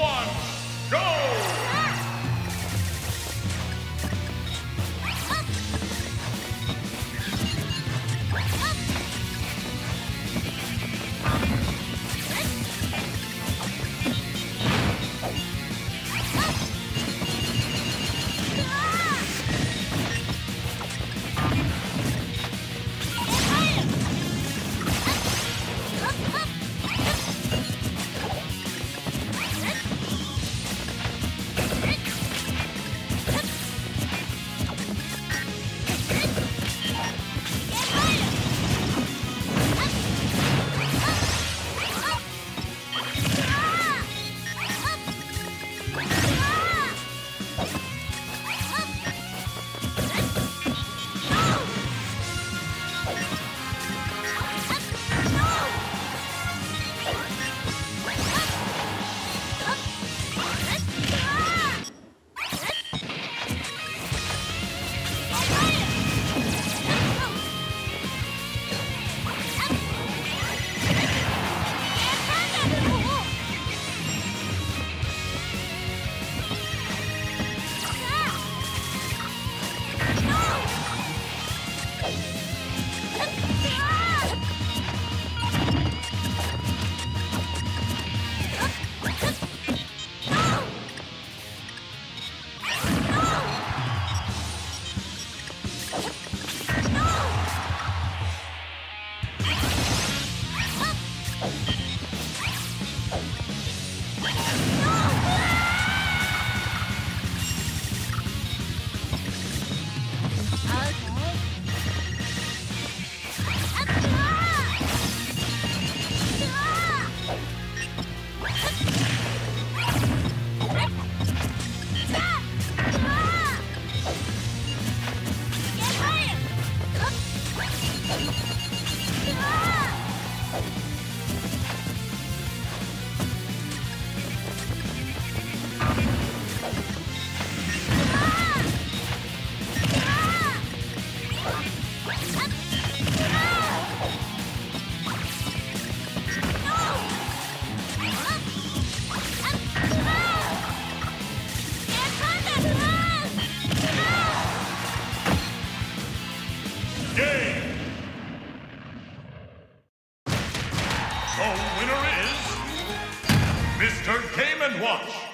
one, Like The winner is Mr. Game & Watch.